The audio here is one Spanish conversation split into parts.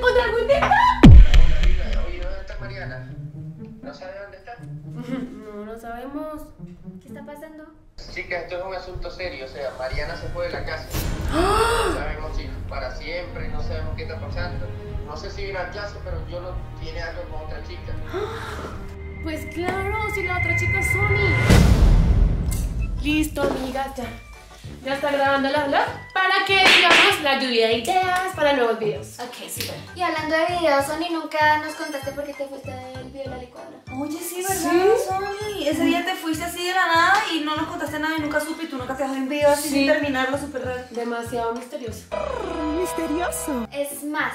encontré algo. Oye, ¿dónde está Mariana? ¿No sabe dónde está? No, no sabemos. ¿Qué está pasando? Chica, esto es un asunto serio. O sea, Mariana se fue de la casa. No sabemos si para siempre, no sabemos qué está pasando. No sé si viene a clase, pero yo no tiene algo con otra chica. Pues claro, si la otra chica es Sony. Listo, amigas, ya. Ya está grabando la vlog para que digamos la lluvia de ideas para nuevos videos. Ok, sí. Y hablando de videos, Sony, nunca nos contaste por qué te fuiste del video de la licuadora. Oye, sí, ¿verdad, Sony? Ese día te fuiste así de la nada y no nos contaste nada y nunca supe y tú nunca te dejaste un video así Sí. sin terminarlo súper raro. Demasiado misterioso. Es más,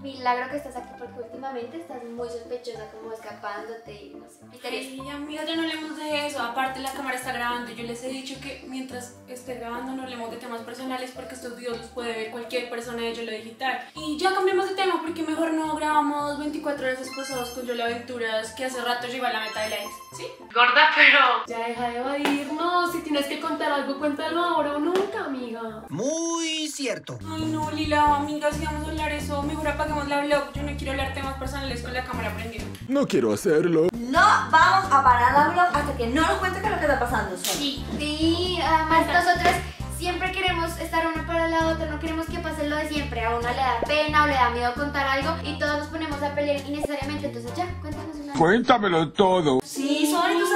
milagro que estás aquí porque últimamente estás muy sospechosa, como escapándote y no sé. Misteriosa. Sí, amigas, ya no hablemos de eso. Aparte, la cámara está grabando. Yo les he dicho que mientras esté grabando no hablemos de temas personales porque estos videos los puede ver cualquier persona de Yolo Digital. Y ya cambiemos de tema porque mejor no grabamos 24 horas esposados con Yolo Aventuras que hace rato llegó a la meta de likes. ¿Sí? Gorda, pero ya deja de evadirnos. Si tienes que contar algo, cuéntalo ahora o nunca, amiga. Muy cierto. Ay, no, Lila, amigas, si vamos a hablar eso, mejor apaguemos la vlog. Yo no quiero hablar temas personales con la cámara prendida. No quiero hacerlo. No vamos a parar la vlog hasta que no nos cuentes qué es lo que está pasando, Sony. Sí, sí, además nosotras siempre queremos estar una para la otra, no queremos que pase lo de siempre. A una le da pena o le da miedo contar algo y todos nos ponemos a pelear innecesariamente. Entonces ya, cuéntanos una. Cuéntamelo todo. Sí, Sony,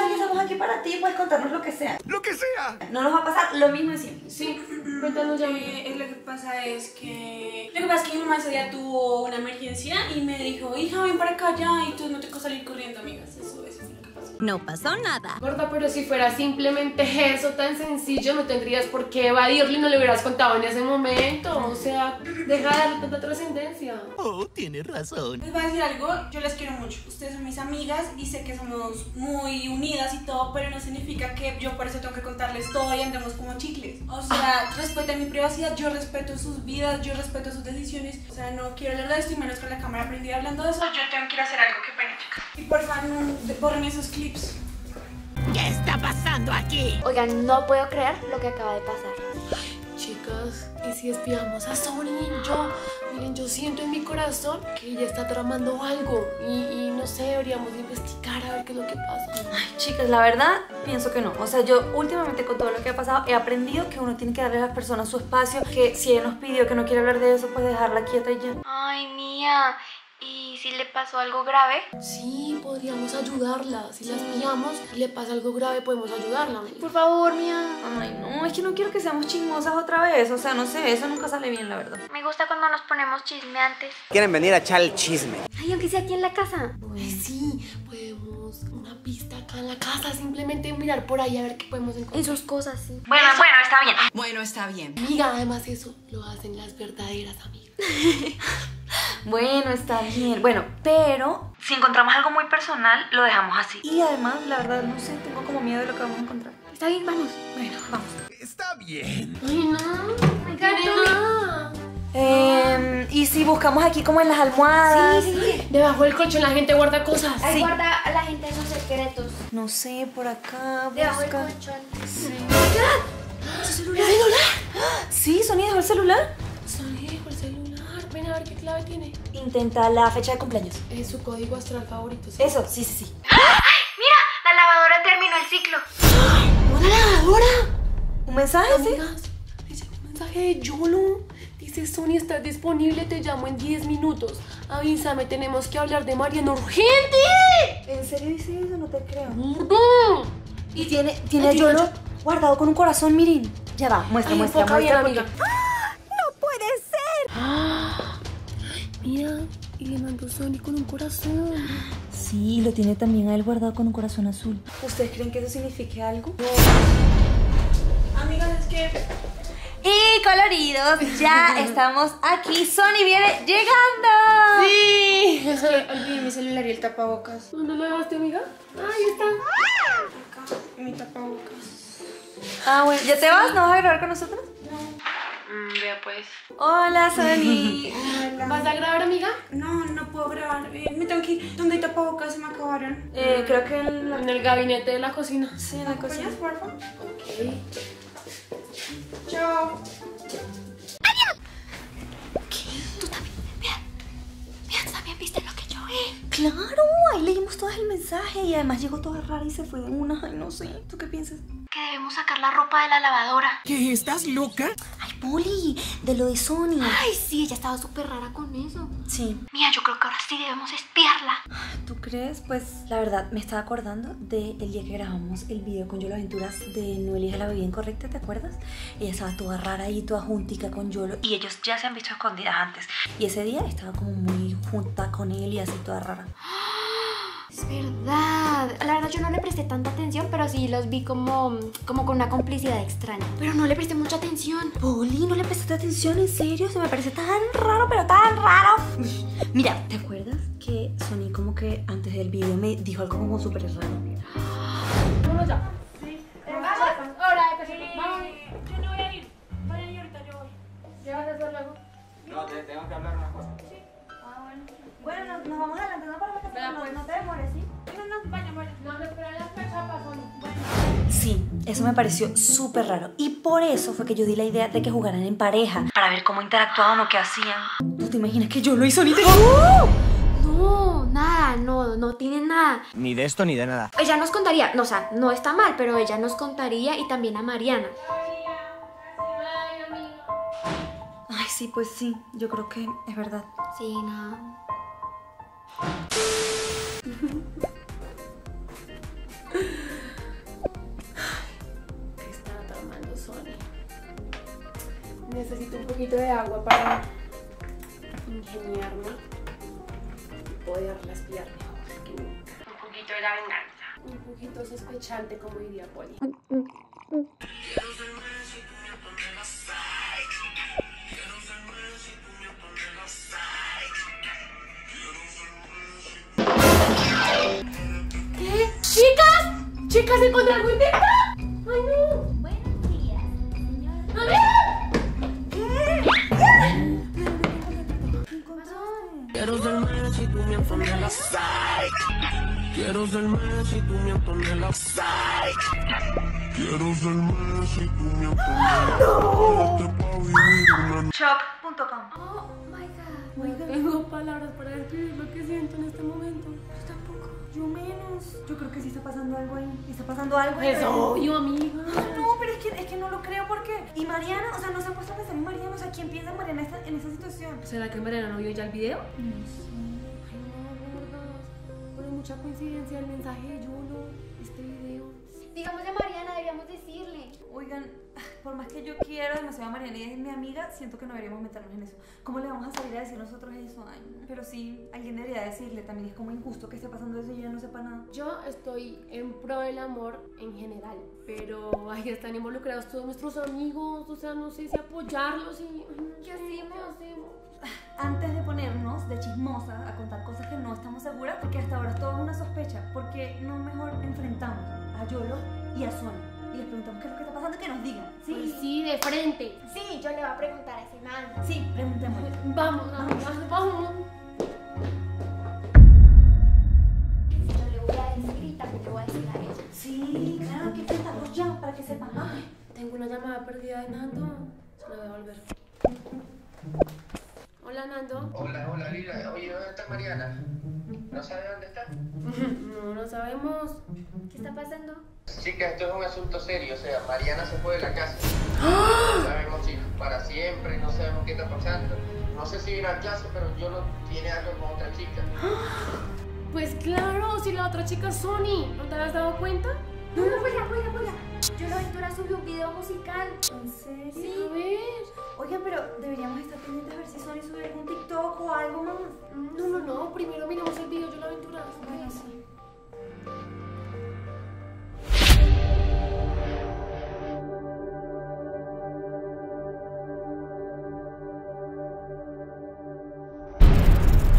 que para ti, puedes contarnos lo que sea. Lo que sea. No nos va a pasar lo mismo de siempre. Sí, cuéntanos ya. Eh, lo que pasa es que lo que pasa es que mi mamá ese día tuvo una emergencia y me dijo hija ven para acá ya y tú no te puedes salir corriendo amigas eso eso fue lo que pasó No pasó nada. Gorda, pero si fuera simplemente eso tan sencillo, no tendrías por qué evadirlo y no le hubieras contado en ese momento. O sea, deja de darle tanta trascendencia. Oh, tienes razón. les voy a decir algo yo las quiero mucho ustedes son mis amigas y sé que somos muy unidas y todo pero no significa que yo por eso tengo que contarles todo y andemos como chicles o sea respeten mi privacidad yo respeto sus vidas yo respeto sus decisiones o sea no quiero hablar de esto y menos con la cámara prendida hablando de eso yo tengo que ir a hacer algo que pena chicas y por favor no borren esos clips ¿Qué está pasando aquí? Oigan, no puedo creer lo que acaba de pasar. Chicas, ¿y si espiamos a Sony? Yo, miren, yo siento en mi corazón que ella está tramando algo y, y no sé, deberíamos investigar a ver qué es lo que pasa. Ay, chicas, la verdad, pienso que no. O sea, yo últimamente con todo lo que ha pasado he aprendido que uno tiene que darle a las personas su espacio, que si ella nos pidió que no quiere hablar de eso, pues dejarla quieta y ya. Ay, mía. ¿Y si le pasó algo grave? Sí, podríamos ayudarla. Si la espiamos y le pasa algo grave, podemos ayudarla. Por favor, mía. Ay, no, es que no quiero que seamos chismosas otra vez. O sea, no sé, eso nunca sale bien, la verdad. Me gusta cuando nos ponemos chismeantes. Quieren venir a echar el chisme. Ay, aunque sea aquí en la casa. Ay, sí, podemos una pista acá en la casa, simplemente mirar por ahí a ver qué podemos En encontrar. sus cosas, sí. Bueno, bueno, está bien. Bueno, está bien. Amiga, además eso lo hacen las verdaderas amigas. Bueno, está bien. Bueno, pero si encontramos algo muy personal, lo dejamos así. Y además, la verdad, no sé, tengo como miedo de lo que vamos a encontrar. Está bien, vamos. Bueno, vamos. Está bien. Ay, no. Me encanta. Eh, y si buscamos aquí como en las almohadas. Sí, sí, sí. Debajo del colchón la gente guarda cosas. Ahí Sí. guarda a la gente esos secretos. No sé, por acá. Debajo del colchón. Sí. ¿Su celular? celular? Sí, Sonia dejó el celular. A ver qué clave tiene. Intenta la fecha de cumpleaños. Es su código astral favorito. ¿sí? Eso, sí, sí, sí. Mira, la lavadora terminó el ciclo. ¡Una lavadora! ¿Un mensaje? Sí. Amigas, llegó un mensaje de Yolo. Dice, Sony, estás disponible, te llamo en 10 minutos. Avísame, tenemos que hablar de Mariana urgente. ¿En serio dice eso? No te creo. ¡No! Y tiene, tiene a Yolo guardado con un corazón, miren. Ya va, muestra, Ay, muestra, enfoca bien, muestra. amiga. porque- ¡No puede ser! Mira, y le mandó Sony con un corazón. Sí, lo tiene también a él guardado con un corazón azul. ¿Ustedes creen que eso signifique algo? amigas es que Y coloridos, ya estamos aquí. Sony viene llegando. ¡Sí! es que olvidé mi celular y el tapabocas ¿Dónde lo dejaste, amiga? Ahí está. acá mi tapabocas Ah, bueno, ¿ya te vas? ¿No vas a grabar con nosotros? Vea pues. Hola, Sony. ¿Vas a grabar, amiga? no no puedo grabar eh, me tengo que ir ¿dónde hay tapabocas se me acabaron eh, creo que en la... En el gabinete de la cocina. Sí, en la cocina. ¿Acompañas, por favor? Ok. Chao. Claro, ahí leímos todo el mensaje y además llegó toda rara y se fue de una. Ay, no sé. ¿Tú qué piensas? Que debemos sacar la ropa de la lavadora. ¿Qué? ¿Estás loca? Poli, de lo de Sonia. Ay, sí, ella estaba súper rara con eso. Sí. Mía, yo creo que ahora sí debemos espiarla. ¿Tú crees? Pues la verdad, me estaba acordando del día que grabamos el video con Yolo Aventuras de Noelia de la Bebida Incorrecta, ¿te acuerdas? Ella estaba toda rara y toda juntica con Yolo. Y ellos ya se han visto escondidas antes. Y ese día estaba como muy junta con él y así toda rara. Es verdad. La verdad yo no le presté tanta atención, pero sí los vi como, como con una complicidad extraña. Pero no le presté mucha atención. Poli, ¿no le prestaste atención? ¿En serio? Se me parece tan raro, pero tan raro. Mira, ¿te acuerdas que Sony como que antes del video me dijo algo como súper raro? Vamos ya. Vamos, ahora, Vamos. Yo no voy a ir. Vayan y ahorita yo voy. ¿Qué vas a hacer luego? No, te tengo que hablar una cosa. Bueno, nos, nos vamos adelantando para la casa. Vea, pues. no te demores, ¿sí? No, no, vayan, vayan. No, no, espera las cachapas, Sony. Sí, eso me pareció súper raro. Y por eso fue que yo di la idea de que jugaran en pareja. Para ver cómo interactuaban o qué hacían. ¿Tú te imaginas que yo lo hice ahorita? No, nada, no, no tienen nada. Ni de esto ni de nada. Ella nos contaría, no, o sea, no está mal, pero ella nos contaría y también a Mariana. Sí, pues sí. Yo creo que es verdad. Sí, nada. ¿Qué está tramando Sony? Necesito un poquito de agua para ingeniarme y poderla espiar mejor que nunca. Un poquito de la venganza. Un poquito sospechante, como diría Polly. ¿Chicas encontré algo en TikTok? ¡Ay, no! Buenos días, señor. Quiero ser Messi, tú me Antonella. Quiero ser Messi, tú me Antonella. Quiero ser Messi, tú me Antonella. Este una Shop.com. Oh my god. No tengo palabras para describir lo que siento en este momento. Yo. Yo. Yo creo que sí está pasando algo ahí. Está pasando algo ahí. Es obvio, amiga. No, pero es que, es que no lo creo porque. Y Mariana, o sea, no se ha puesto a pensar en Mariana. O sea, ¿quién piensa en Mariana esta- en esa situación? ¿Será que Mariana no vio ya el video? No sé. Ay, no, gordas. Pero mucha coincidencia el mensaje de Yulo, yo quiera demasiado a Mariana y es mi amiga, siento que no deberíamos meternos en eso. ¿Cómo le vamos a salir a decir nosotros eso? Ay, no. Pero sí, alguien debería decirle. También es como injusto que esté pasando eso y ella no sepa nada. Yo estoy en pro del amor en general, pero ahí están involucrados todos nuestros amigos, o sea, no sé si apoyarlos y... ¿Qué hacemos? ¿Qué hacemos? Antes de ponernos de chismosa a contar cosas que no estamos seguras, porque hasta ahora es una sospecha, porque no mejor enfrentamos a Yolo y a Sonia y les preguntamos qué es lo que está pasando y que nos digan. Pues sí, de frente. Sí, yo le voy a preguntar a ese man. Sí, preguntémosle. Vamos, vamos, vamos. Yo le voy a decir y también le voy a decir a ella. Sí, claro, que enfrentarlos ya para que sepan. Ay, Tengo una llamada perdida de Nando. Se la voy a volver. Hola, Nando. Hola, hola Lila. Oye, ¿dónde está Mariana? ¿No sabe dónde está? Sabemos. ¿Qué está pasando? Chicas, esto es un asunto serio. O sea, Mariana se fue de la casa. No sabemos si para siempre, no sabemos qué está pasando. No sé si irá a clase, pero yo no tiene algo con otra chica. Pues claro, si la otra chica es Sony. ¿No te habías dado cuenta? No, no, abuela, abuela, abuela. Yo la aventura subió un video musical. ¿En serio? Sí. A ver.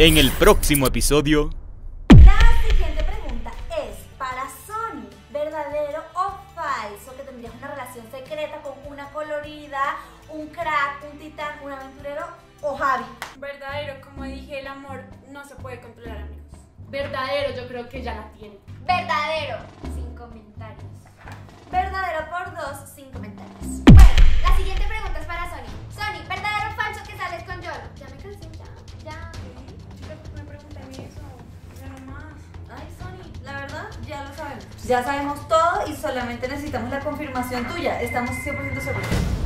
En el próximo episodio. La siguiente pregunta es para Sony, ¿verdadero o falso que tendrías una relación secreta con una colorida, un crack, un titán, un aventurero o Javi? Verdadero, como dije, el amor no se puede controlar, amigos. Verdadero, yo creo que ya la tiene. Verdadero. Sin comentarios. Ya sabemos todo y solamente necesitamos la confirmación tuya. Estamos 100% seguros.